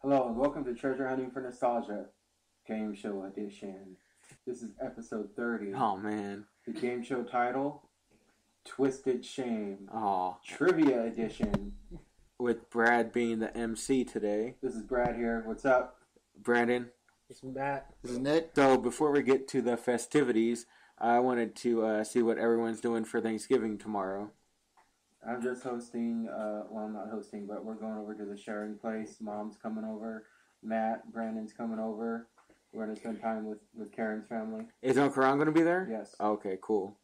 Hello and welcome to Treasure Hunting for Nostalgia Game Show Edition. This is episode 30. Oh man. The game show title Twisted Shame. Oh, Trivia Edition. with Brad being the MC today. This is Brad here. What's up? Brandon. This is Matt. This is Nick. So before we get to the festivities, I wanted to uh, see what everyone's doing for Thanksgiving tomorrow. I'm just hosting, uh, well, I'm not hosting, but we're going over to the sharing place. Mom's coming over. Matt, Brandon's coming over. We're going to spend time with, with Karen's family. Is Uncle Ron going to be there? Yes. Okay, cool.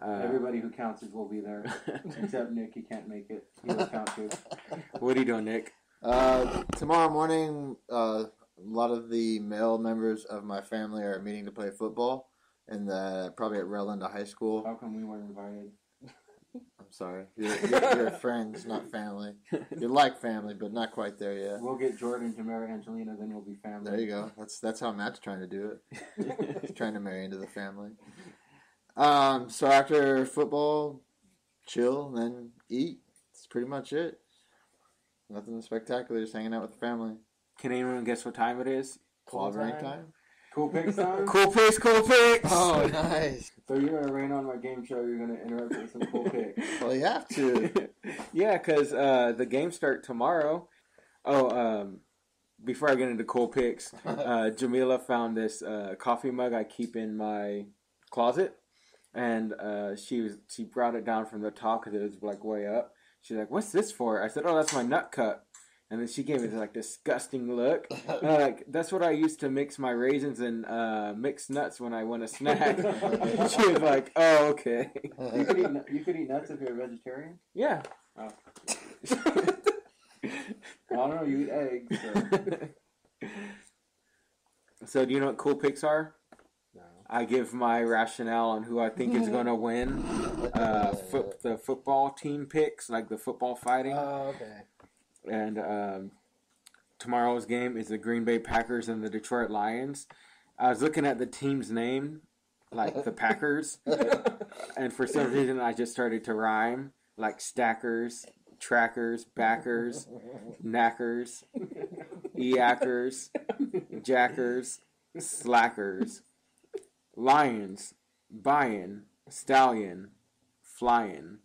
Uh, Everybody who counts is will be there. Except Nick, he can't make it. He will count too. what are you doing, Nick? Uh, tomorrow morning, uh, a lot of the male members of my family are meeting to play football, and the, probably at Relanda High School. How come we weren't invited? I'm sorry, you're, you're, you're friends, not family. You're like family, but not quite there yet. We'll get Jordan to marry Angelina, then we'll be family. There you go. That's that's how Matt's trying to do it. He's trying to marry into the family. Um, so after football, chill, then eat. That's pretty much it. Nothing spectacular. Just hanging out with the family. Can anyone guess what time it is? Clobbering time. time. Cool picks time? Cool picks, cool picks! Oh, nice. So you're gonna rain on my game show. You're gonna interrupt with some cool picks. Well, you have to. yeah, because uh, the games start tomorrow. Oh, um, before I get into cool picks, uh, Jamila found this uh, coffee mug I keep in my closet, and uh, she was she brought it down from the top because it was like way up. She's like, "What's this for?" I said, "Oh, that's my nut cup." And then she gave me this like disgusting look. And like, that's what I used to mix my raisins and uh, mixed nuts when I want a snack. she was like, "Oh, okay." You could eat. You could eat nuts if you're a vegetarian. Yeah. Oh. I don't know. You eat eggs. So. so do you know what cool picks are? No. I give my rationale on who I think is going to win. Uh, foot, the football team picks, like the football fighting. Oh, okay. And um, tomorrow's game is the Green Bay Packers and the Detroit Lions. I was looking at the team's name, like the Packers, and for some reason I just started to rhyme, like stackers, trackers, backers, knackers, eackers, jackers, slackers, lions, buyin, stallion, flying.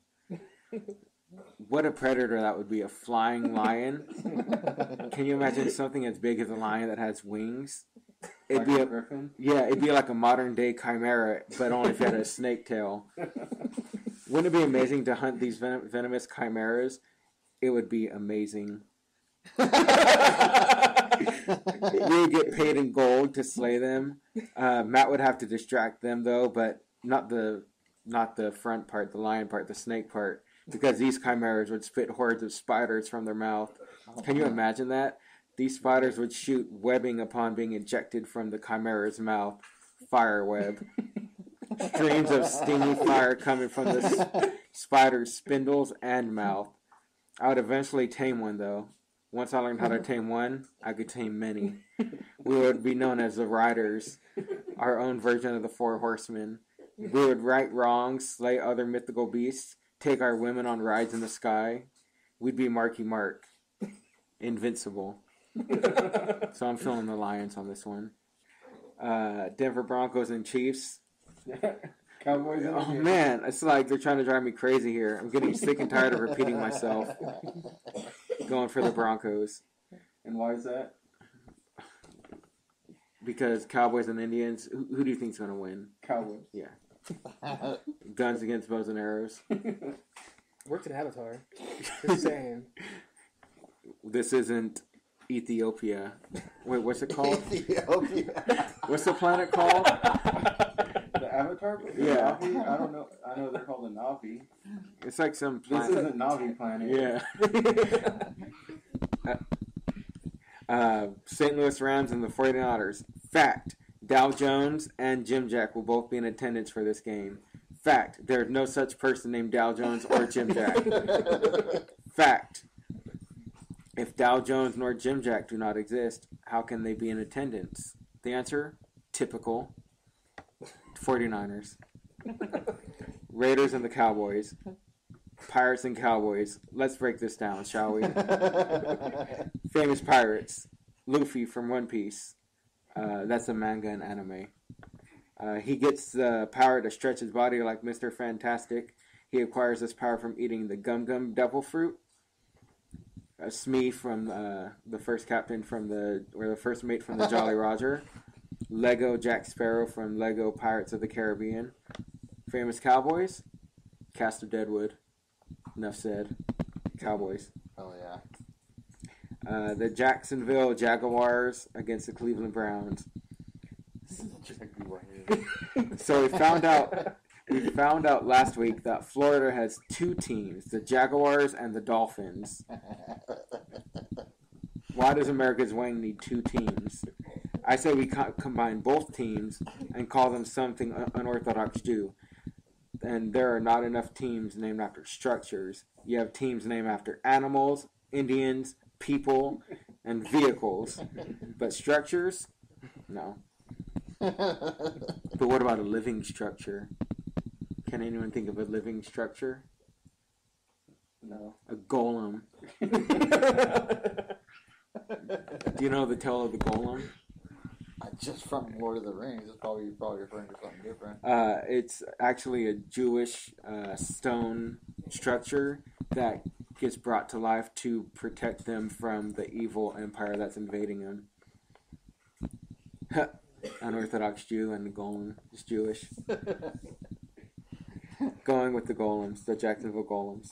What a predator that would be, a flying lion. Can you imagine something as big as a lion that has wings? It'd Like be a griffin. yeah, it'd be like a modern day chimera, but only if it had a snake tail. Wouldn't it be amazing to hunt these venom- venomous chimeras? It would be amazing. we would get paid in gold to slay them. Uh, Matt would have to distract them though, but not the not the front part, the lion part, the snake part, because these chimeras would spit hordes of spiders from their mouth. Oh, Can you imagine that? These spiders would shoot webbing upon being ejected from the chimera's mouth. Fire web. Streams of stingy fire coming from the s- spider's spindles and mouth. I would eventually tame one though. Once I learned how to tame one, I could tame many. We would be known as the Riders, our own version of the Four Horsemen. We would right wrongs, slay other mythical beasts, take our women on rides in the sky. We'd be Marky Mark. Invincible. So I'm feeling the Lions on this one. Uh, Denver Broncos and Chiefs. Cowboys. and Oh man, it's like they're trying to drive me crazy here. I'm getting sick and tired of repeating myself. Going for the Broncos And why is that? because Cowboys and Indians. Who, who do you think's going to win? Cowboys. Guns against bows and arrows. Worked in Avatar. Just saying. This isn't Ethiopia. Wait, what's it called? Ethiopia. What's the planet called? The Avatar? The Yeah. Navi? I don't know. I know they're called the Navi. It's like some This planet. isn't Navi planet. Yeah. uh, St. Louis Rams and the 49ers. Fact. Dow Jones and Jim Jack will both be in attendance for this game. Fact. There is no such person named Dow Jones or Jim Jack. Fact. If Dow Jones nor Jim Jack do not exist, how can they be in attendance? The answer? Typical. 49ers. Raiders and the Cowboys. Pirates and Cowboys. Let's break this down, shall we? Famous pirates. Luffy from One Piece. Uh, that's a manga and anime. Uh, he gets the power to stretch his body like Mr. Fantastic. He acquires this power from eating the Gum Gum Devil Fruit. Uh, Smee from uh, the first captain from the, or the first mate from the Jolly Roger. Lego Jack Sparrow from Lego Pirates of the Caribbean. Famous Cowboys. Cast of Deadwood. Enough said. Cowboys. oh yeah. Uh, the Jacksonville Jaguars against the Cleveland Browns. So we found out we found out last week that Florida has two teams, the Jaguars and the Dolphins. Why does America's Wang need two teams? I say we co- combine both teams and call them something un- unorthodox Jew. And there are not enough teams named after structures. You have teams named after animals, Indians, people, and vehicles. But structures? No. But what about a living structure? Can anyone think of a living structure? No. A golem. Do you know the tale of the golem? Just from Lord of the Rings, it's probably probably referring to something different. Uh, it's actually a Jewish uh, stone structure that gets brought to life to protect them from the evil empire that's invading them. Unorthodox Jew and the golem is Jewish. Going with the golems, the Jacksonville Golems.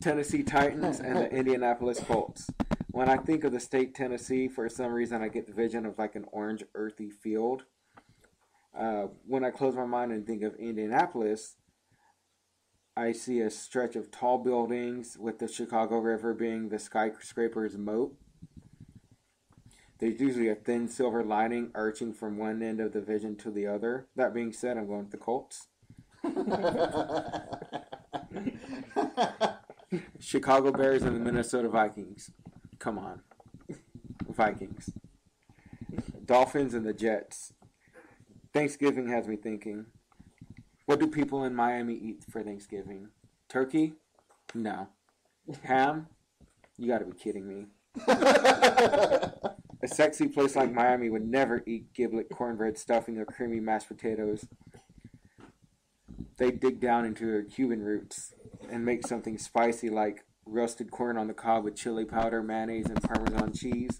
Tennessee Titans and the Indianapolis Colts. When I think of the state Tennessee, for some reason I get the vision of like an orange, earthy field. Uh, when I close my mind and think of Indianapolis, I see a stretch of tall buildings with the Chicago River being the skyscraper's moat. There's usually a thin silver lining arching from one end of the vision to the other. That being said, I'm going with the Colts. Chicago Bears and the Minnesota Vikings. Come on. Vikings. Dolphins and the Jets. Thanksgiving has me thinking. What do people in Miami eat for Thanksgiving? Turkey? No. Ham? You gotta be kidding me. A sexy place like Miami would never eat giblet, cornbread, stuffing, or creamy mashed potatoes. They dig down into their Cuban roots and make something spicy like roasted corn on the cob with chili powder, mayonnaise, and Parmesan cheese.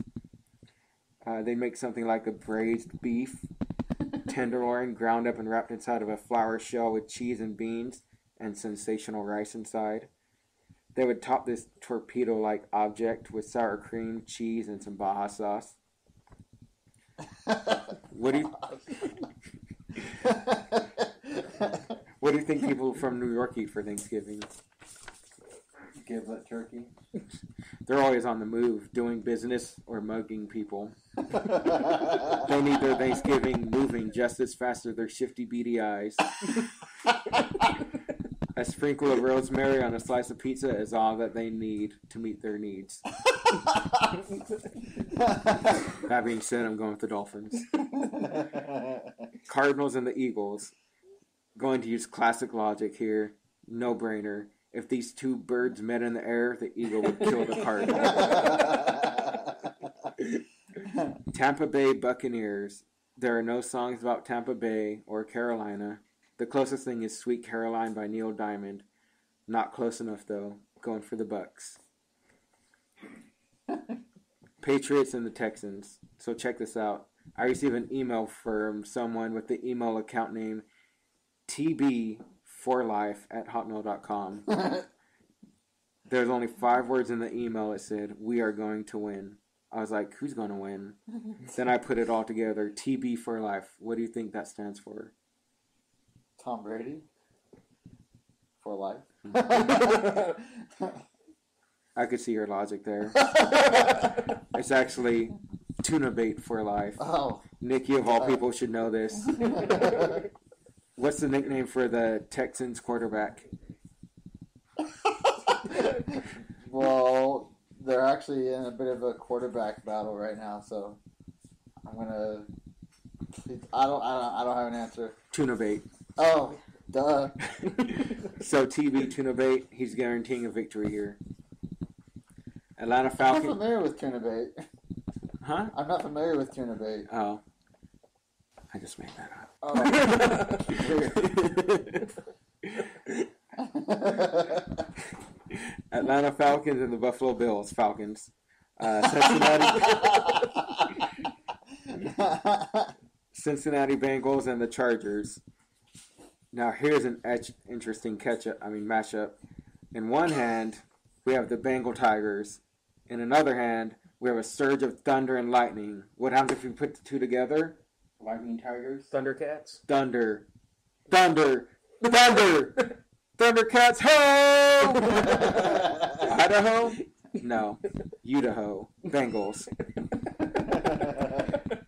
Uh, they make something like a braised beef, tenderloin, ground up and wrapped inside of a flour shell with cheese and beans and sensational rice inside. They would top this torpedo like object with sour cream, cheese, and some Baja sauce. What do you What do you think people from New York eat for Thanksgiving? Giblet turkey. They're always on the move, doing business or mugging people. They need their Thanksgiving moving just as fast as their shifty beady eyes. A sprinkle of rosemary on a slice of pizza is all that they need to meet their needs. That being said, I'm going with the Dolphins. Cardinals and the Eagles. Going to use classic logic here. No brainer. If these two birds met in the air, the eagle would kill the cardinal. Tampa Bay Buccaneers. There are no songs about Tampa Bay or Carolina. The closest thing is Sweet Caroline by Neil Diamond. Not close enough though. Going for the Bucks. Patriots and the Texans. So check this out. I received an email from someone with the email account name tb4life at hotmail.com. There's only five words in the email. It said, We are going to win. I was like, Who's going to win? then I put it all together TB for life. What do you think that stands for? Tom Brady for life. I could see your logic there. It's actually tuna bait for life. oh, Nikki, of all uh. people, should know this. What's the nickname for the Texans quarterback? well, they're actually in a bit of a quarterback battle right now, so I'm gonna. I don't. I don't. I don't have an answer. Tuna bait. Oh, Duh. so TB tuna bait, he's guaranteeing a victory here. Atlanta Falcons. I'm not familiar with tuna bait. huh? I'm not familiar with tuna bait. Oh, I just made that up. Oh. Atlanta Falcons and the Buffalo Bills Falcons. Uh, Cincinnati, Cincinnati Bengals and the Chargers. Now here's an etch- interesting catch up. I mean matchup. In one hand, we have the Bengal Tigers. In another hand, we have a surge of thunder and lightning. What happens if you put the two together? Lightning Tigers. Thundercats. Thunder, thunder, thunder, Thundercats ho! Idaho? No, Idaho. Bengals.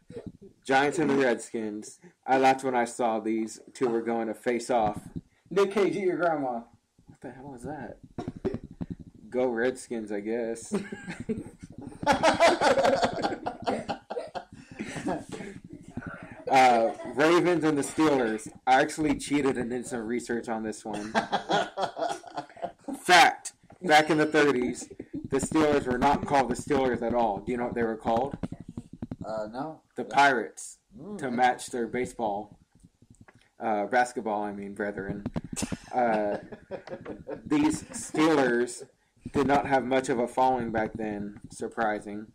Giants and the Redskins. I laughed when I saw these two were going to face off. Nick Cage, eat your grandma. What the hell was that? Go Redskins, I guess. Uh, Ravens and the Steelers. I actually cheated and did some research on this one. Fact: Back in the 30s, the Steelers were not called the Steelers at all. Do you know what they were called? uh, no. The Pirates Mm. to match their baseball, uh, basketball. I mean, brethren. Uh, these Steelers did not have much of a following back then. Surprising.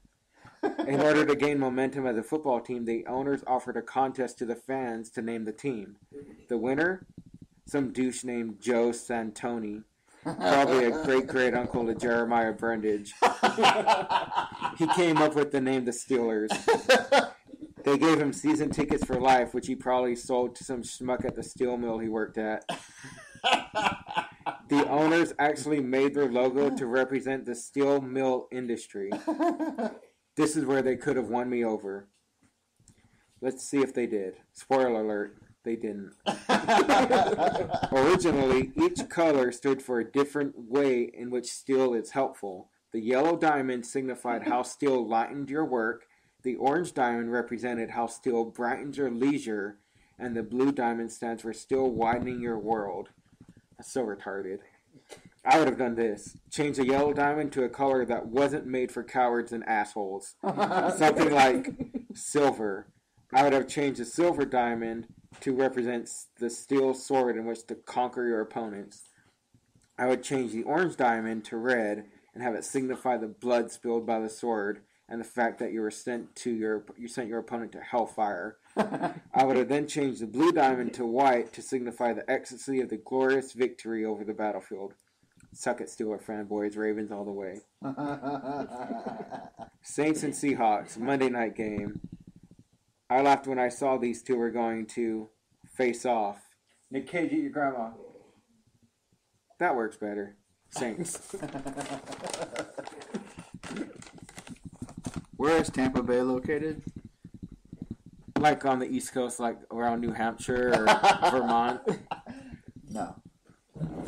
In order to gain momentum as a football team, the owners offered a contest to the fans to name the team. The winner, some douche named Joe Santoni, probably a great great uncle to Jeremiah Brundage. He came up with the name the Steelers. They gave him season tickets for life, which he probably sold to some schmuck at the steel mill he worked at. The owners actually made their logo to represent the steel mill industry. This is where they could have won me over. Let's see if they did. Spoiler alert, they didn't. Originally, each color stood for a different way in which steel is helpful. The yellow diamond signified how steel lightened your work, the orange diamond represented how steel brightens your leisure, and the blue diamond stands for steel widening your world. That's so retarded. I would have done this. Change the yellow diamond to a color that wasn't made for cowards and assholes. Something like silver. I would have changed the silver diamond to represent the steel sword in which to conquer your opponents. I would change the orange diamond to red and have it signify the blood spilled by the sword and the fact that you were sent to your you sent your opponent to hellfire. I would have then changed the blue diamond to white to signify the ecstasy of the glorious victory over the battlefield. Suck it, Steeler fanboys, Ravens all the way. Saints and Seahawks, Monday night game. I laughed when I saw these two were going to face off. Nick Cage, eat your grandma. That works better. Saints. Where is Tampa Bay located? like on the East Coast, like around New Hampshire or Vermont. No.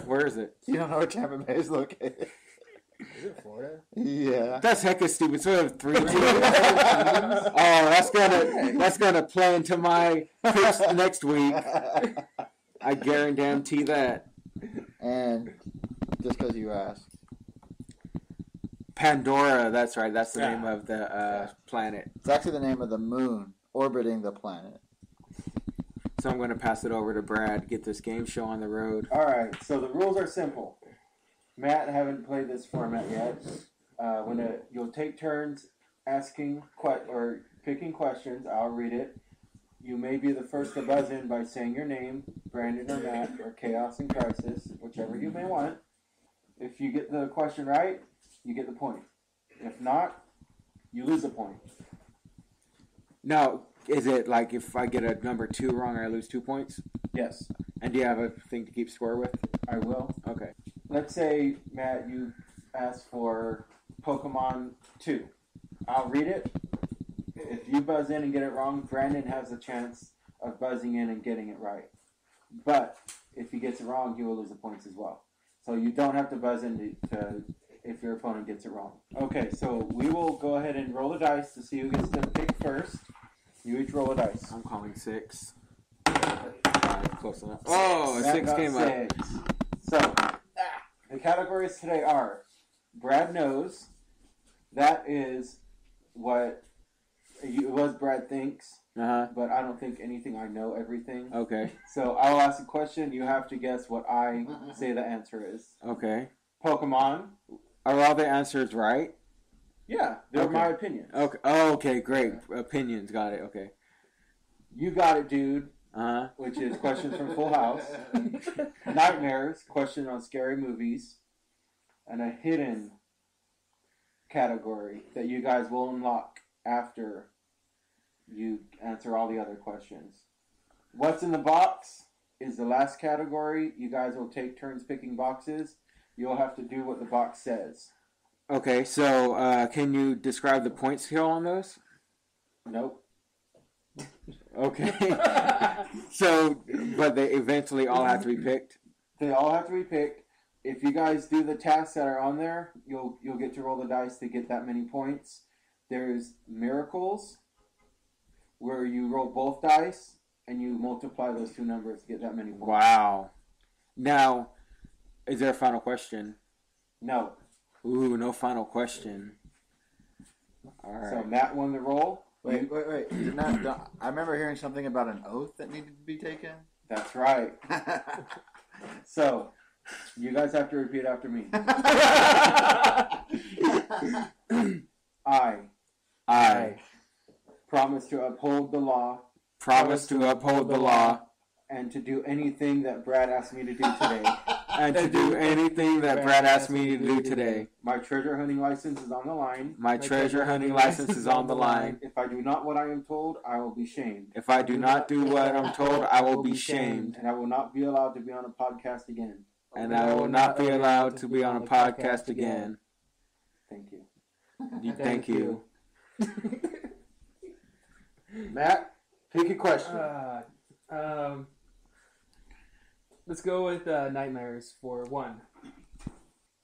Where is it? You don't know where Tampa Bay is located? Is it Florida? Yeah. That's hecka stupid. So we have three teams. oh, that's gonna that's gonna play into my picks next week. I guarantee that. and just because you asked. Pandora. That's right. That's the Yeah. name of the uh, planet. It's actually the name of the moon orbiting the planet. So I'm gonna pass it over to Brad. Get this game show on the road. All right, so the rules are simple. Matt haven't played this format yet. Uh, when it, you'll take turns asking que- or picking questions, I'll read it. You may be the first to buzz in by saying your name, Brandon or Matt, or Chaos and Crisis, whichever you may want. If you get the question right, you get the point. If not, you lose a point. Now, is it like if I get a number two wrong, I lose two points? Yes, And do you have a thing to keep score with? I will. Okay. let's say Matt, you asked for Pokemon Two. I'll read it. If you buzz in and get it wrong, Brandon has a chance of buzzing in and getting it right. But if he gets it wrong, he will lose the points as well. So you don't have to buzz in to, to if your opponent gets it wrong. Okay, so we will go ahead and roll the dice to see who gets to pick first. You each roll a dice. I'm calling six. five. Close enough. Oh, a Matt six got came up. six. So, the categories today are Brad knows. That is what it was Brad thinks, Uh but I don't think anything. I know everything. Okay. So I'll ask a question. You have to guess what I say the answer is. Okay. Pokemon. Are all the answers right? Yeah, they're Okay. my opinions. Okay. Oh, okay. Great. Opinions. Got it. Okay. You got it, dude. Uh huh. Which is questions from Full House. Nightmares. Question on scary movies, and a hidden category that you guys will unlock after you answer all the other questions. What's in the box is the last category. You guys will take turns picking boxes. You'll have to do what the box says. Okay. So, uh, can you describe the point scale on those? Nope. Okay. so, but they eventually all have to be picked. They all have to be picked. If you guys do the tasks that are on there, you'll you'll get to roll the dice to get that many points. There's miracles, where you roll both dice and you multiply those two numbers to get that many points. Wow. Now, is there a final question? No. Ooh, no final question. All right. So. Matt won the roll. Wait, wait, wait. Did not, don't- I remember hearing something about an oath that needed to be taken. That's right. So you guys have to repeat after me. I I promise to uphold the law promise to uphold the law and to do anything that Brad asked me to do today. and to do anything that Brad asked me to do today. My treasure hunting license is on the line. My treasure hunting license is on the line. If I do not what I am told, I will be shamed. If I do not do what I'm told, I will be shamed, And I will not be allowed to be on a podcast again. and I will not be allowed to be on a podcast again. Thank you. You- Thank you. Matt, pick a question. Uh, um, let's go with uh, nightmares for one.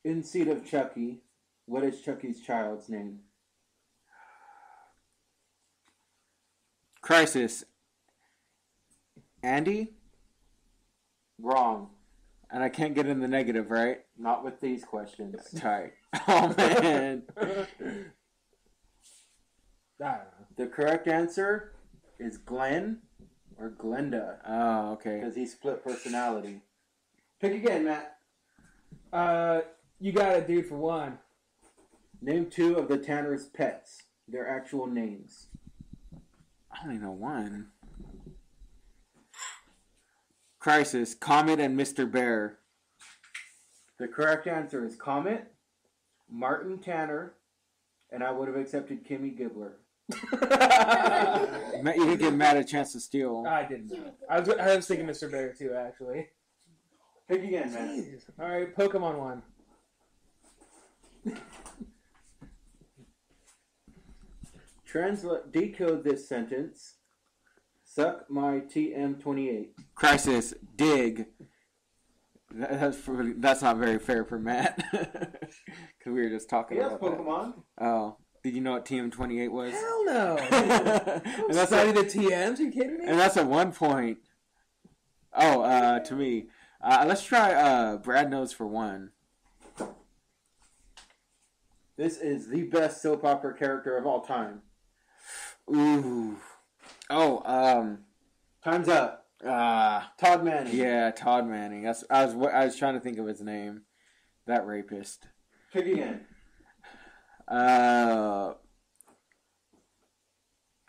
In Seed of Chucky, what is Chucky's child's name? Crisis. Andy? Wrong. And I can't get in the negative, right? Not with these questions. Tight. Oh, man. I don't know. The correct answer is Glenn or Glenda Oh, okay. because he split personality. Pick again, Matt. Uh, you got it, dude, for one. Name two of the Tanner's pets. Their actual names. I only know one. Crisis, Comet, and Mr. Bear. The correct answer is Comet, Martin Tanner, and I would have accepted Kimmy Gibbler. Ma- You didn't give Matt a chance to steal. I didn't know. I was, I was thinking Mr. Bear, too, actually. Pick again, man. All right, Pokemon one. Translate, decode this sentence. Suck my TM28. Crisis, dig. That- That's for, that's not very fair for Matt because we were just talking He has about Pokemon. that. Oh, did you know what TM28 was? Hell no. and, that's Study a, the TMs, are you kidding me? and that's at one point. Oh, uh, to me. Uh, let's try uh, Brad knows for one. This is the best soap opera character of all time. Ooh. Oh, um, Time's up. uh, Todd Manning. yeah, Todd Manning. That's I was I was trying to think of his name. That rapist. Pick again. Uh,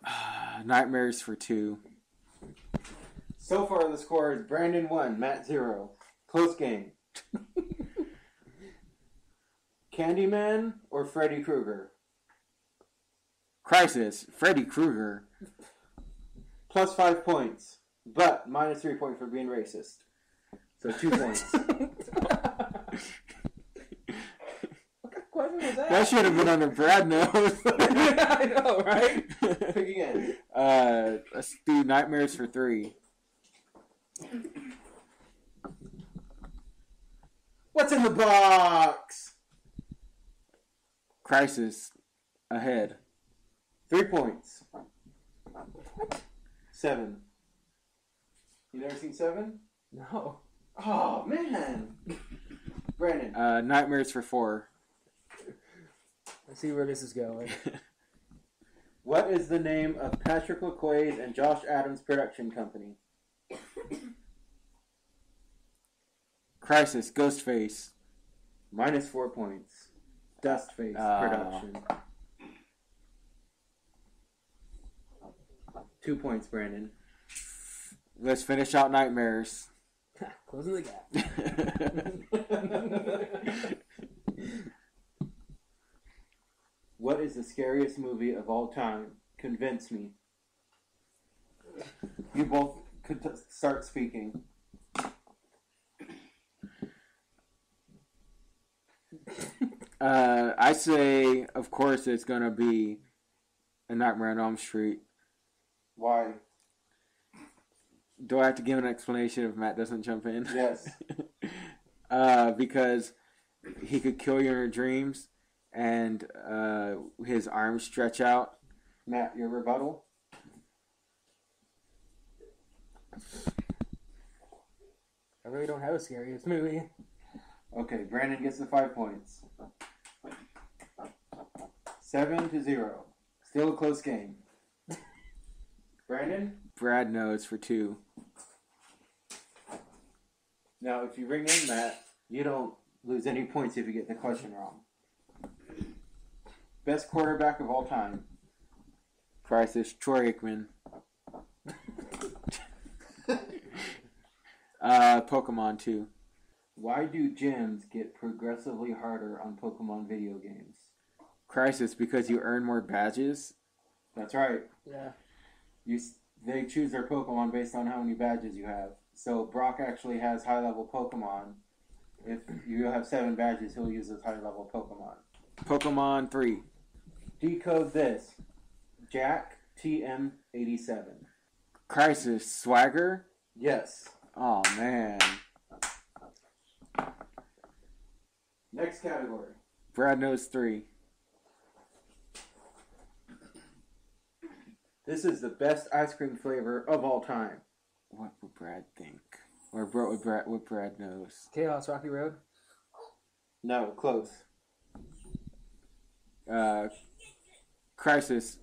nightmares for two. So far, the score is Brandon 1, Matt 0. Close game. Candyman or Freddy Krueger? Crisis, Freddy Krueger. Plus five points, but minus three points for being racist. So two points. Was that? That should have been under Brad knows. I know, right? Pick again. uh, let's do nightmares for three. What's in the box? Crisis, ahead. Three points. Seven. You never seen Seven? No. Oh man, Brandon. Uh, Nightmares for four. Let's see where this is going. What is the name of Patrick LaQuaid and Josh Adams production company? Crisis, Ghostface. Minus four points. Dustface Ah. production. Two points, Brandon. Let's finish out Nightmares. Closing the gap. What is the scariest movie of all time? Convince me. You both could t- start speaking. uh, I say, of course, it's gonna be a Nightmare on Elm Street. Why? Do I have to give an explanation if Matt doesn't jump in? Yes. uh, because he could kill you in your dreams, and uh, his arms stretch out. Matt, your rebuttal? I really don't have a scariest movie. Okay, Brandon gets the five points. Seven to zero. Still a close game. Brandon? Brad knows for two. Now, if you bring in Matt, you don't lose any points if you get the question wrong. Best quarterback of all time. Crisis, Troy Aikman. uh, Pokemon 2. Why do gyms get progressively harder on Pokemon video games? Crisis, because you earn more badges. That's right. Yeah. You they choose their Pokemon based on how many badges you have. So Brock actually has high level Pokemon. If you have seven badges, he'll use his high level Pokemon. Pokemon 3. Decode this. Jack TM87. Crisis, Swagger. Yes. Oh, man. Next category. Brad knows 3. This is the best ice cream flavor of all time. What would Brad think? Or bro, what Brad, what Brad knows? Chaos Rocky Road. No, close. Uh, Crisis,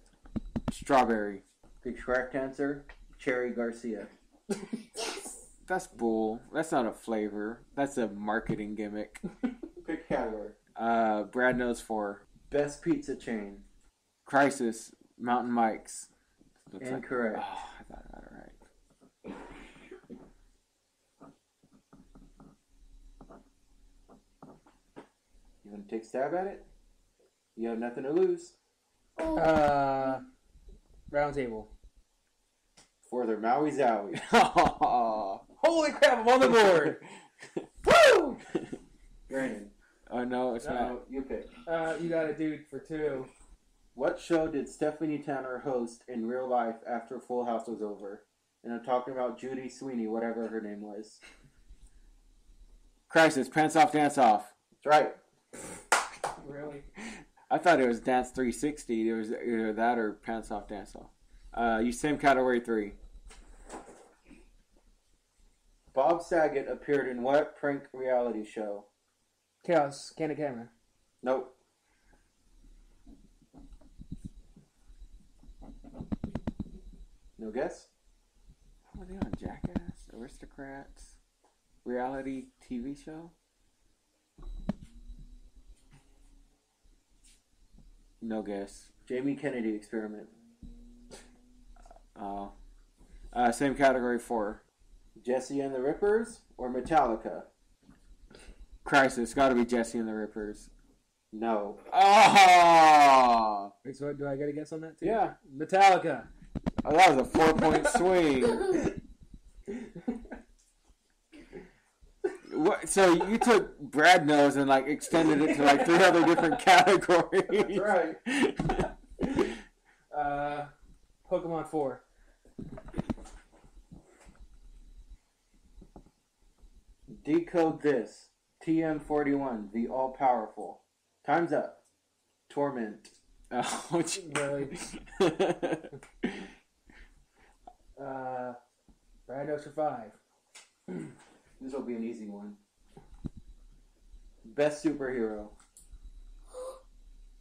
Strawberry. The correct answer, Cherry Garcia. yes. That's bull. That's not a flavor. That's a marketing gimmick. Pick category. Uh, Brad knows 4. Best pizza chain. Crisis, Mountain Mike's. Like- Incorrect. Oh, I thought I got it right. You want to take a stab at it? You have nothing to lose. Uh, Round Table. For their Maui Zaui. oh Holy crap! I'm on the board. Woo! Brandon. no, it's not. No, you pick. Uh, you got a dude for two. What show did Stephanie Tanner host in real life after Full House was over? And I'm talking about Judy Sweeney, whatever her name was. Crisis, Pants Off, Dance Off. That's right. Really? I thought it was Dance 360. It was either that or Pants Off, Dance Off. Uh, you same category three. Bob Saget appeared in what prank reality show? Chaos. Candid Camera. Nope. No guess? What were they on? Jackass, Aristocrats, reality TV show. No guess. Jamie Kennedy experiment. Oh, uh, same category four. Jesse and the Rippers or Metallica? Crisis, got to be Jesse and the Rippers. No. Oh, Wait, so do I get a guess on that too? Yeah. Metallica. oh that was a four point swing. What, so you took Brad knows and like extended it to like three other different categories. right. Uh, Pokemon Four. Decode this. TM41, the all powerful. Time's up. Torment. Oh. Really? Uh, Brad for five. This will be an easy one. Best superhero.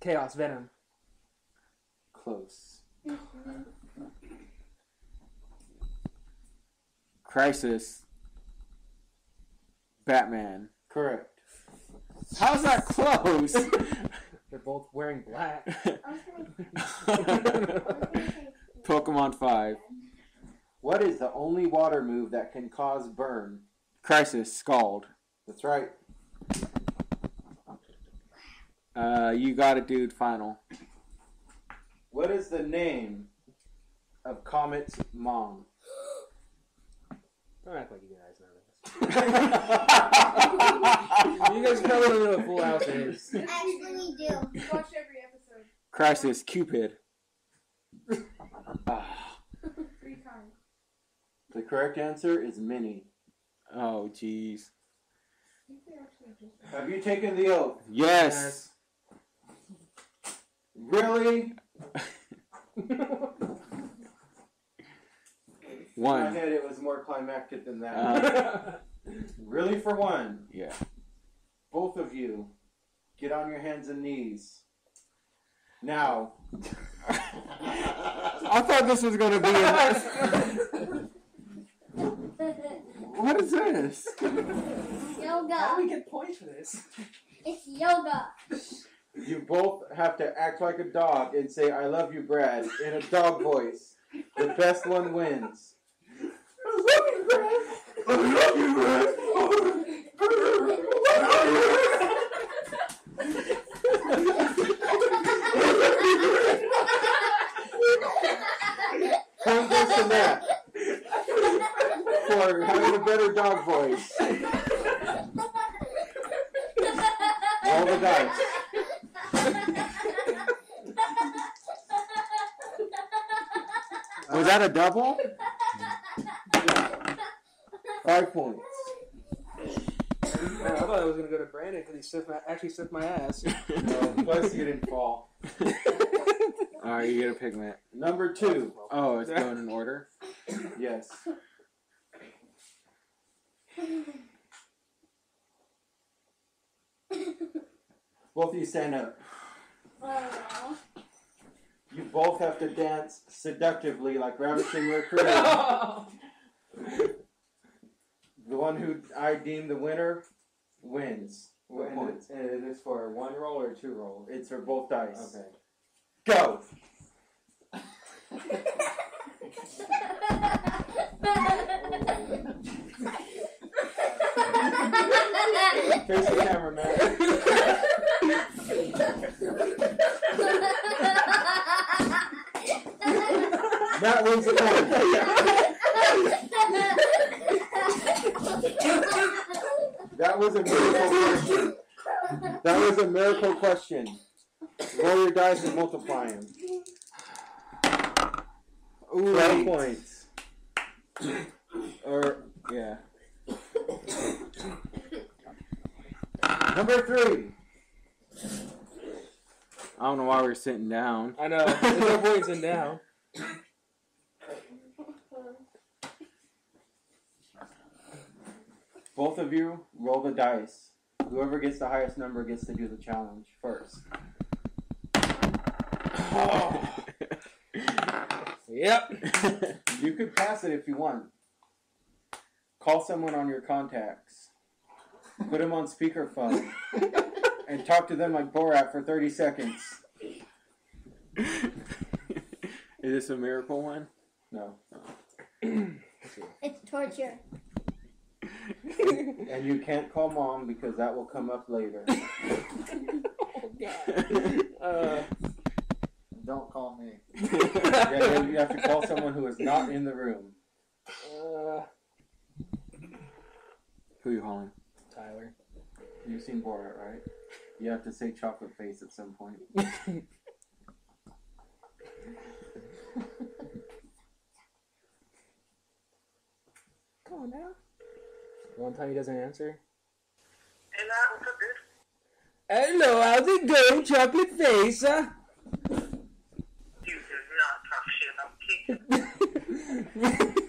Chaos Venom. Close. Crisis. Batman. Correct. How's that close? They're both wearing black. I was gonna, I was gonna say Pokemon 5. What is the only water move that can cause burn? Crisis. Scald. That's right. Uh, you got it, dude. Final. What is the name of Comet's mom? Don't act like you guys know this. You guys probably don't know what Full House is. Actually, we do. We watch every episode Crisis. Cupid. Ah, three times. the correct answer is Minnie. Oh, jeez. I think we actually just. Have you taken the oath? Yes. Really? one. In my head, it was more climactic than that. Uh, really, for one, yeah. both of you, get on your hands and knees. Now, I thought this was gonna be. A... what is this? Yoga. How do we get points for this? It's yoga. you both have to act like a dog and say, I love you, Brad, in a dog voice. The best one wins. I love you, Brad. I love you, Brad. Point goes to Matt for having a better dog voice. Roll the dice. Was that? Five points. I thought I was gonna go to Brandon because he sniffed my, actually sniffed my ass. No, plus you didn't fall. Alright, you get a pigment. Number two. Oh, it's going in order. Yes. Both of you stand up. Oh, You both have to dance seductively like Ravishing Rick Rude. the one who I deem the winner wins. The And points. it- and it is for one roll or two rolls? It's for both dice. Okay. Go! Face the camera, man. That wins the point. That was a miracle question. That was a miracle question. Roll your dice and multiply them. Ooh, Twelve eight. points. Or, yeah. Number three. I don't know why we're sitting down. I know. There's no points in now. Both of you roll the dice. Whoever gets the highest number gets to do the challenge first. Yep. You could pass it if you want. Call someone on your contacts. Put them on speakerphone. and talk to them like Borat for 30 seconds. Is this a miracle one? No. Oh. it's torture. And you can't call mom because that will come up later. oh god. Uh, Don't call me. Yeah, you have to call someone who is not in the room. uh, Who you calling? Tyler. You've seen Borat, right? You have to say chocolate face at some point. Come on now. One time he doesn't answer. Hello, how's it going, chocolate face? Huh? You did not talk shit. I'm.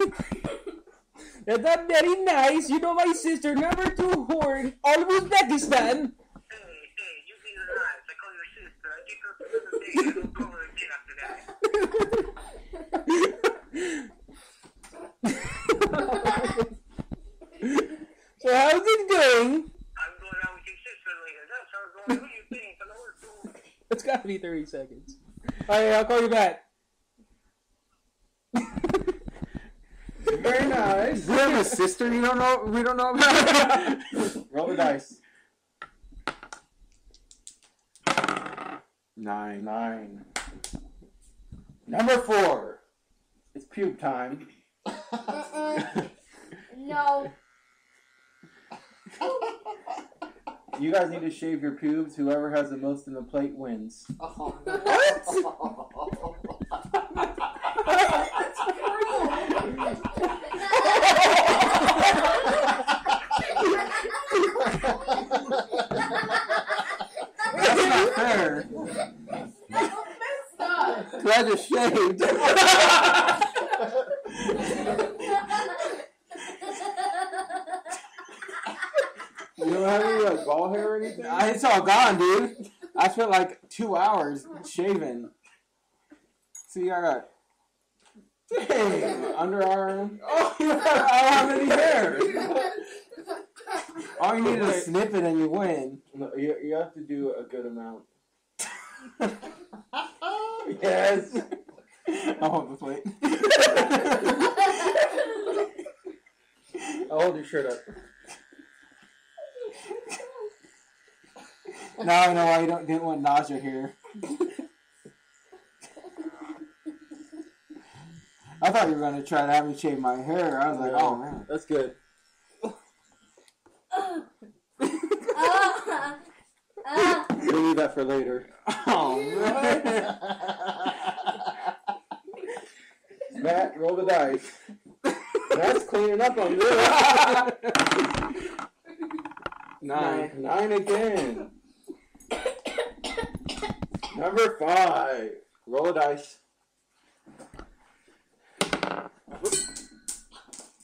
That's not very nice. You know my sister, number two horn, all of Uzbekistan. Hey, hey, you be nice. I call your sister. I take her for another day. You don't call her again after that. so how's it going? I'm going out with your sister later. That's how I'm going. Who you think? I know her too. It's gotta be 30 seconds. Alright, I'll call you back. Very nice. We have a sister you don't know. We don't know about. Roll the dice. Nine. Nine. Number four. It's pube time. Uh-uh. No. You guys need to shave your pubes. Whoever has the most in the plate wins. Oh, That's not fair. I just shaved. You don't have any like ball hair or anything? It's all gone, dude. I spent like two hours shaving. See, I got. Dang, underarm. Oh, you don't have, I don't have any hair. All you need is a snippet and you win. No, you, you have to do a good amount. yes. I'll hold the plate. I'll hold your shirt up. Now I know why you don't didn't want Naja here. I thought you were gonna try to have me shave my hair. I was like, oh man. That's good. We'll leave that for later. Oh man. Matt, roll the dice. Matt's cleaning up on this. Nine. Nine again. Number five. Roll a dice.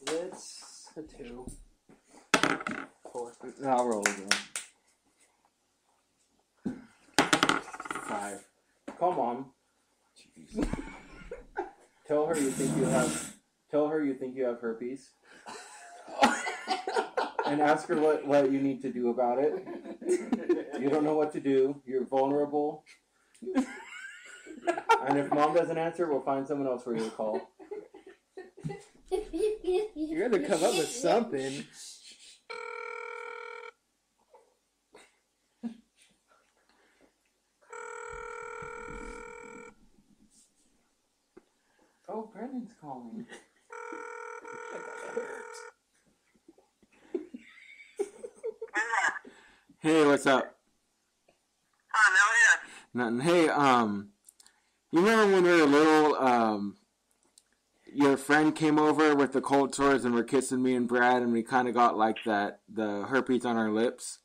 It's a two. Four. I'll roll again. Five. Come on. Tell her you think you have. Tell her you think you have herpes, and ask her what what you need to do about it. You don't know what to do. You're vulnerable. And if mom doesn't answer, we'll find someone else for you to call. You're gonna come up with something. Oh, Brennan's calling. Hey, what's up? Yeah. Nothing. Hey, um, you remember when we were little? Um, your friend came over with the cold sores and were kissing me and Brad, and we kind of got like that the herpes on our lips.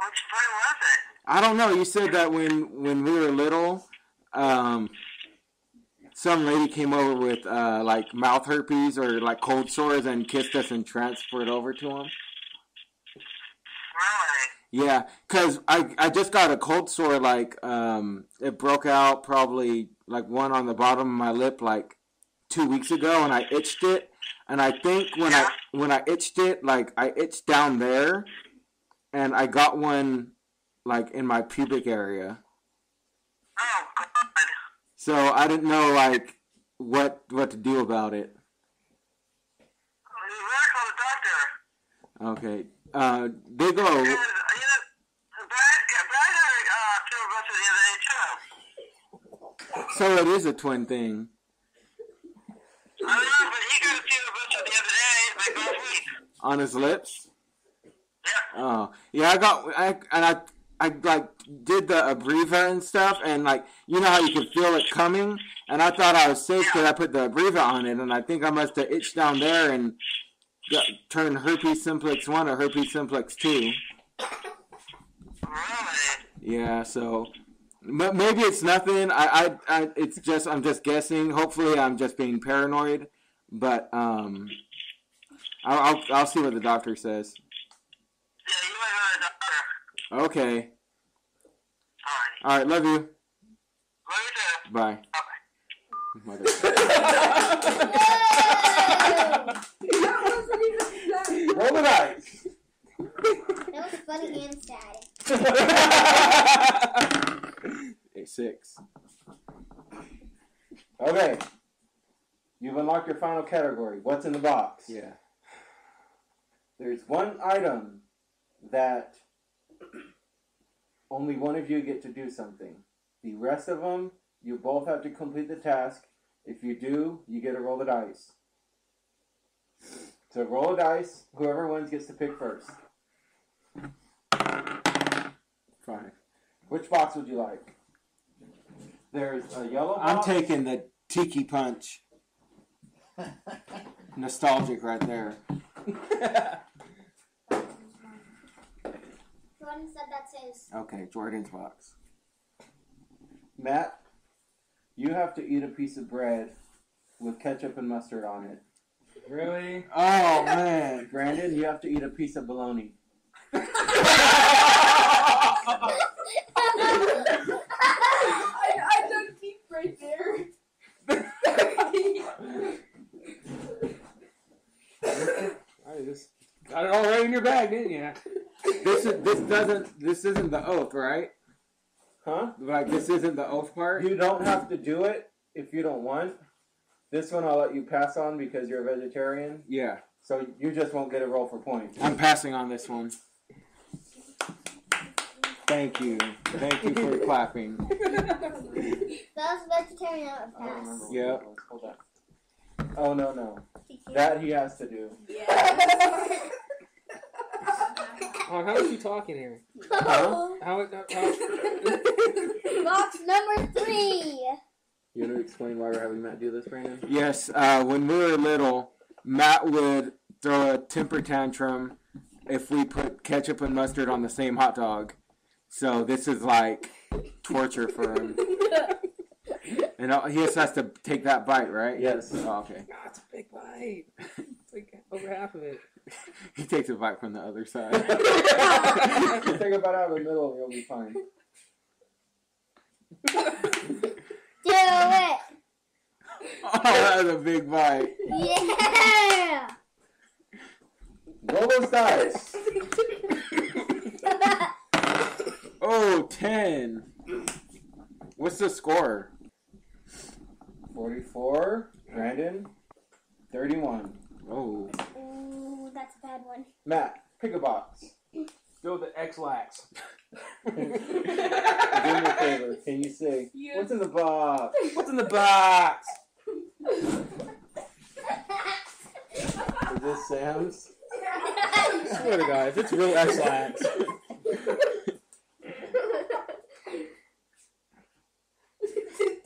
Which friend was it? I don't know. You said that when when we were little, um, some lady came over with uh, like mouth herpes or like cold sores and kissed us and transferred over to him. Really? Yeah, cause I I just got a cold sore. Like um, it broke out probably like one on the bottom of my lip like two weeks ago, and I itched it. And I think when I when I itched it, like I itched down there, and I got one like in my pubic area. Oh, God. So I didn't know like what what to do about it. You call the doctor. Okay, uh, they go. Because, you know, Brad, Brad had uh, fever blister the other day, too. So it is a twin thing. I don't know, but he got a fever blister the other day, like last week. on his lips. Yeah. Oh, yeah, I got, I, and I, I like did the Abreva and stuff, and like you know how you can feel it coming, and I thought I was safe because I put the Abreva on it, and I think I must have itched down there and got, turned herpes simplex one or herpes simplex two. Yeah, so M- maybe it's nothing. I, I, I, it's just I'm just guessing. Hopefully, I'm just being paranoid. But um, I'll, I'll, I'll see what the doctor says. Yeah, you might have a doctor. Okay. Alrighty. All right. Love you. Love you too. Bye. Bye-bye. That wasn't even that. Roll the dice. That was funny and sad. Eight, six. Okay. You've unlocked your final category. What's in the box? Yeah. There's one item that only one of you get to do something. The rest of them, you both have to complete the task. If you do, you get to roll the dice. So roll a dice. Whoever wins gets to pick first. Five. Which box would you like? There's a yellow box. I'm taking the tiki punch. Nostalgic right there. Jordan said that's his. Okay, Jordan's box. Matt, you have to eat a piece of bread with ketchup and mustard on it. really? Oh man. Brandon, you have to eat a piece of bologna. I, I dug deep right there. I just got it all right in your bag, didn't you? This is this doesn't this isn't the oath, right? Huh? Like this isn't the oath part. You don't have to do it if you don't want. This one I'll let you pass on because you're a vegetarian. Yeah, So you just won't get a roll for points. I'm passing on this one. Thank you, thank you for clapping. That was vegetarian out of I don't remember pass. Yep. Hold on. Oh no no. That he has to do. Oh, how is she talking here? Huh? How? how, how Box number three. You want to explain why we're having Matt do this, Brandon? Yes, uh, when we were little, Matt would throw a temper tantrum if we put ketchup and mustard on the same hot dog. So this is like torture for him, and uh, he just has to take that bite, right? Yes. Oh, okay. God, it's a big bite. It's like over half of it. He takes a bite from the other side. Take about out of the middle, you'll be fine. Do it. oh, that was a big bite. Yeah. Roll those dice. Oh, 10. What's the score? 44. Brandon. 31. Oh. Ooh, that's a bad one. Matt, pick a box. Go with the Ex-Lax. Do me a favor. Can you say, Yeah. what's in the box? What's in the box? Is this Sam's? swear to God, if it's real Ex-Lax.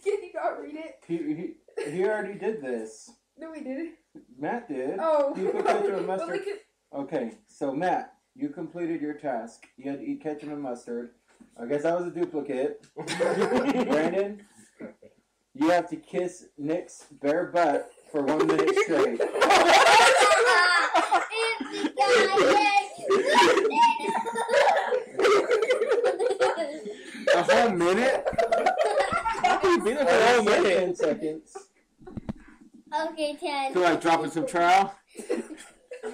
Can you not read it? He, he, he already did this. No, he didn't. Matt did. Oh. You put ketchup and But mustard. look at- Okay, so Matt, you completed your task. You had to eat ketchup and mustard. I guess that was a duplicate. Brandon, you have to kiss Nick's bare butt for one minute straight. A whole minute? Been there for a whole minute. Ten seconds. Okay, ten. Feel like dropping some trowel? In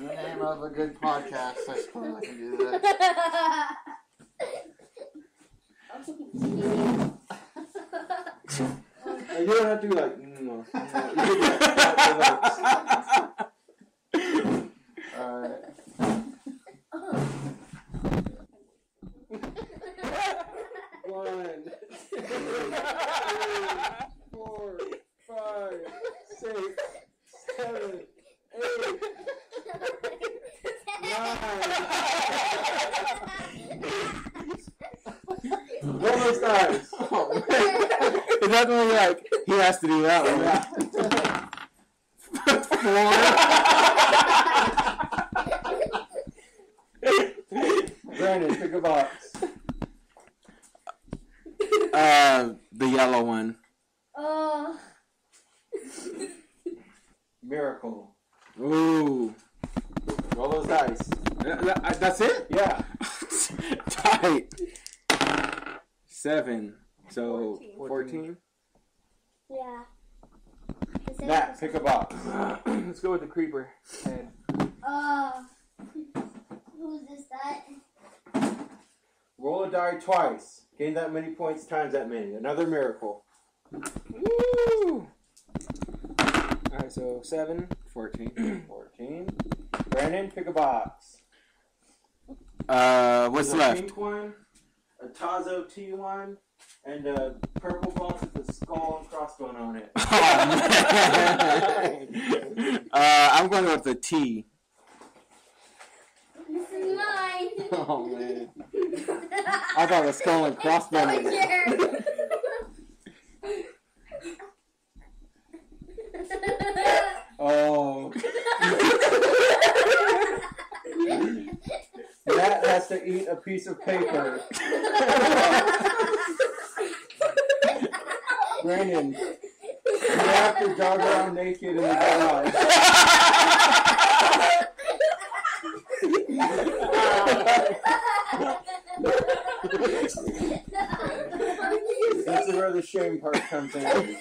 the name of a good podcast, I suppose I can do that. And you don't have to be like, mm, no. no. You can do it. Alright. One, two, four, five, six, seven, eight, nine. Roll those dice. Oh, man. It's definitely like, he has to do that one. Brandon, pick a box. Uh, the yellow one. Oh. Miracle. Ooh. Roll those dice. Th- th- uh, That's it? Yeah. Tight. Seven. So, 14. 14? Yeah. Is it- Matt, pick a box. Let's go with the creeper head. Uh, who's this? That? Roll a die twice. Gain that many points times that many. Another miracle. Woo! Alright, so seven. 14. 14. Brandon, pick a box. Uh, what's There's a left? pink one, a Tazo T one, and a purple box with a skull and crossbone on it. Oh, man. uh, I'm going with the T. This is mine. Oh, man. I thought the skull and crossbone was Here. Oh. Matt has to eat a piece of paper. Brandon, you have to jog around naked in the garage. This is where the shame part comes in.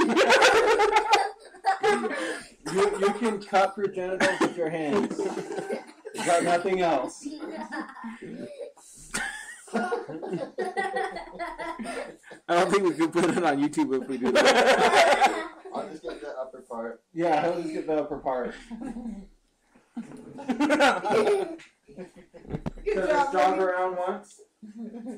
You, you can cup your genitals with your hands. You got nothing else. I don't think we could put it on YouTube if we do that. I'll just get the upper part. Yeah, I'll just get the upper part. Good So job, just jog around once,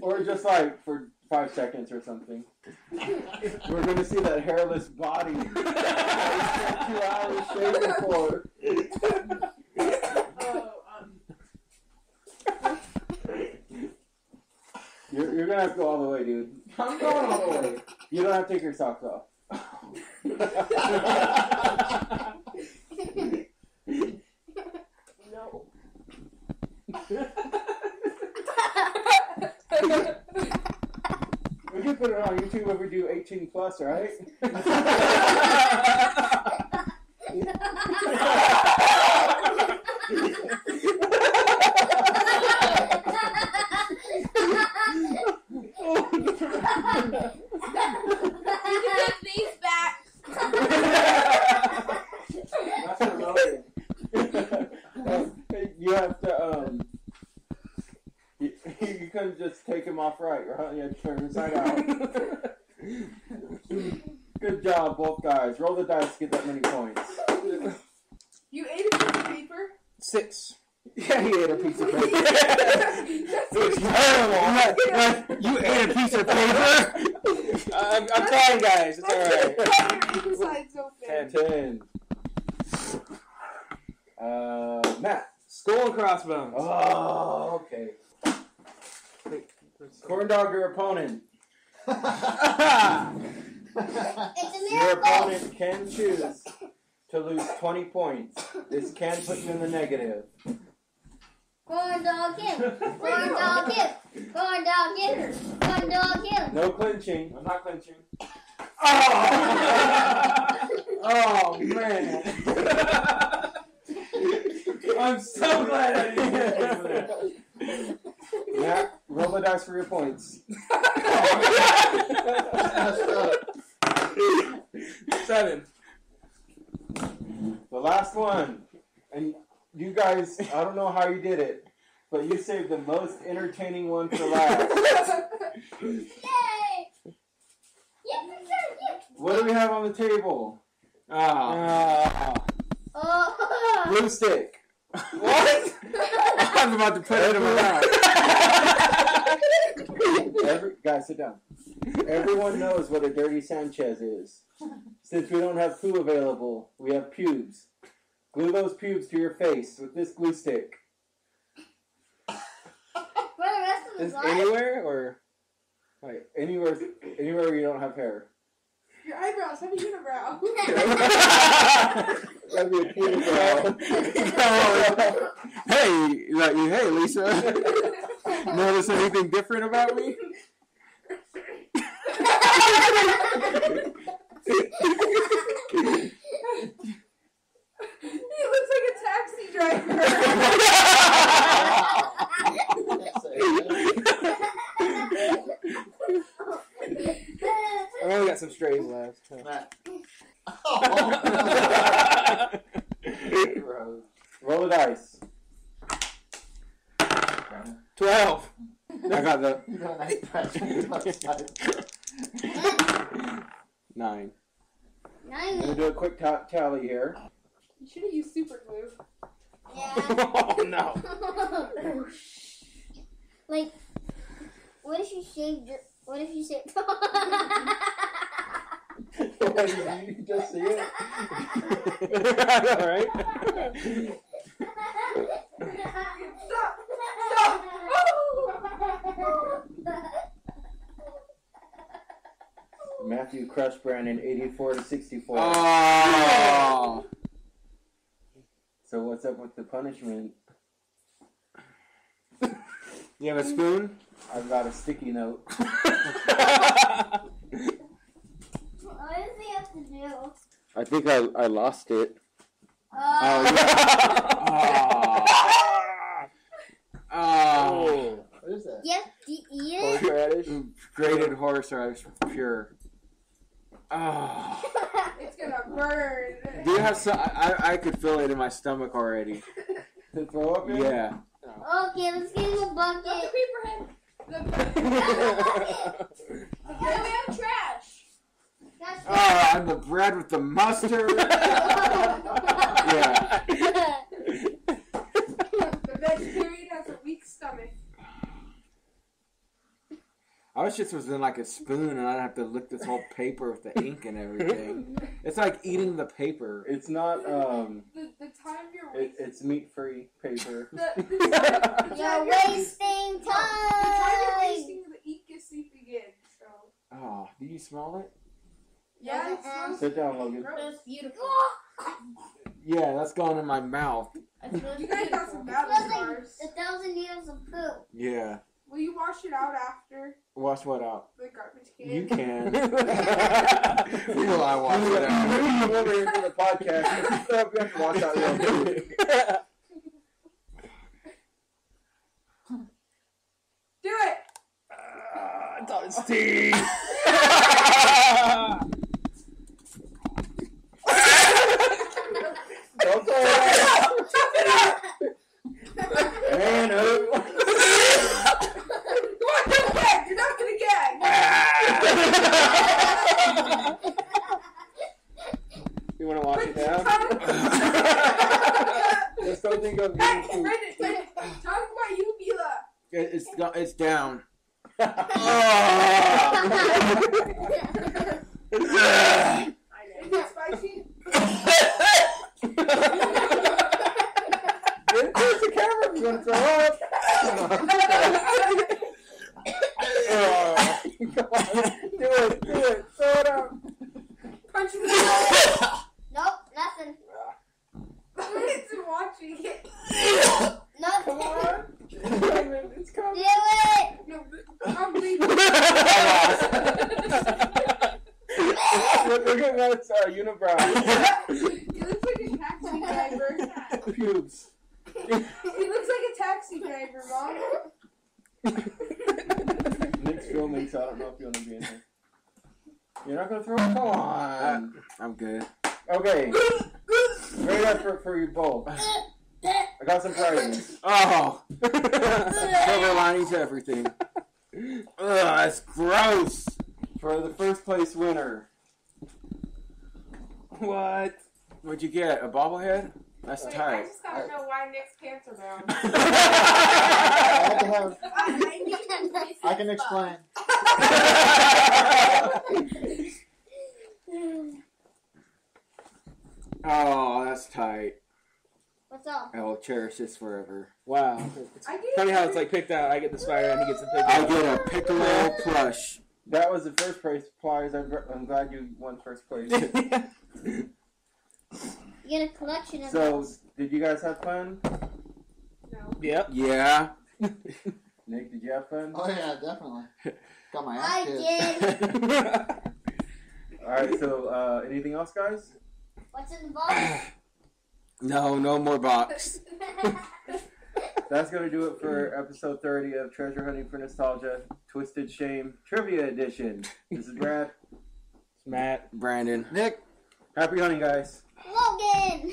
or just like for five seconds or something. We're gonna see that hairless body. that you spent two hours shaving for. Oh, um, You're, you're gonna have to go all the way, dude. I'm going all the way. You don't have to take your socks off. no. we can put it on YouTube if we do 18 plus, right? You can take these back. That's for Logan. you have to um. You, you couldn't just take him off right, right? You had to turn him inside out. Good job, both guys. Roll the dice to get that many points. You ate a piece of paper. Six. Yeah, he ate a piece of paper. It's terrible. You ate a piece of paper? I'm, I'm trying, guys. It's alright. Cut your sides open. Ten. Ten. Uh, Matt. Skull and crossbones. Oh, okay. Corn dog your opponent. It's a Your miracle. opponent can choose to lose 20 points. This can put you in the negative. Corn dog him. Corn dog him. Corn dog him. Corn dog him. No clinching. I'm not clinching. Oh oh man! I'm so glad I didn't get that. Matt, roll the dice for your points. Seven. The last one. And you guys, I don't know how you did it, but you saved the most entertaining one for last. Yay! What do we have on the table? Ah. Oh. Blue stick. What? I'm about to put it in my mouth. Every, guys, sit down. Everyone knows what a dirty Sanchez is. Since we don't have poo available, we have pubes. Glue those pubes to your face with this glue stick. For the rest of his Is life? anywhere or Like anywhere, anywhere you don't have hair. Your eyebrows have a unibrow. That'd be a unibrow. hey, like, hey, Lisa. Notice anything different about me? He looks like a taxi driver. I only got some strays left. Matt. Gross. Roll the dice. Twelve. I got the You got nice pressure. nine. I'm gonna Nine. do a quick ta- tally here. You should have used super glue. Yeah. oh no. like, what if you shaved your? What if you shaved? What, did you just see it? All right. Stop! Stop! Matthew crushed Brandon 84 to 64. Oh. So what's up with the punishment? You have a spoon? I've got a sticky note. What does he have to do? I think I, I lost it. Uh, Oh, oh. What is that? you have to eat it. Horseradish. Grated horseradish, pure. Oh. It's gonna burn. Do you have some? I, I could feel it in my stomach already. To throw up in? Yeah. Okay, let's get him a Not the bucket. The, have trash. That's Oh, and the bread with the mustard. yeah. The vegetarian has a weak stomach. I wish this was in like a spoon and I'd have to lick this whole paper with the ink and everything. It's like eating the paper. It's not, um, The, the time you're it, wasting. it's meat free paper. The, the, the, time You're you're- wasting The time you're time. wasting, the ink is seeping in. So Oh, do you smell it? yeah, it Uh-uh. smells Sit down, Logan. gross. That's beautiful. Yeah, that's going in my mouth. You guys got some bad Smells like scars. a thousand years of poop. Yeah. Will you wash it out after Wash what out? the garbage can? You can. Will I wash it out? Come over here for the podcast. Stuff you have to wash out your own food. Do it. Ah, it's on. Don't throw it out. And up. Come on, don't gag. You're not gonna gag. you want to wash it down? Just don't think of Hey, food. Brendan, Brendan, talk about you, Mila. It- It's it's down. oh. Is it spicy? There's the camera. You want to throw up? Oh, come on. Do it. Do it. Throw it out. Punch me. Nope, nothing. It's watching it. Nothing. Come on. It's coming. It's Do it. No, I'm bleeding. Look, look at that uh, unibrow. He looks like a taxi driver. Pubes. He looks like a taxi driver, mom. Nick's filming, so I don't know if you want to be in here. You're not gonna throw it? Come on. I'm good. Okay. Great effort for you both. I got some prizes. Oh, silver lining to everything. Ugh, that's gross. For the first place winner, What? What'd you get? A bobblehead? That's Wait, I just gotta know why Nick's pants are brown. I have to have, I, I need to research I can explain. oh, that's tight. What's up? I'll cherish this forever. Wow. Funny how it's like picked out. I get the spider and he gets the pickle. I get a piccolo plush. that was the first place prize. I'm, I'm glad you won first place. You get a collection of So, those. did you guys have fun? No. Yep. Yeah. Nick, did you have fun? Oh yeah, definitely. Got my ass I kicked. did. All right. So, uh, anything else, guys? What's in the box? no, no more box. That's going to do it for episode 30 of Treasure Hunting for Nostalgia Twisted Shame Trivia Edition. This is Brad. It's Matt. Brandon. Nick. Happy hunting, guys. Logan!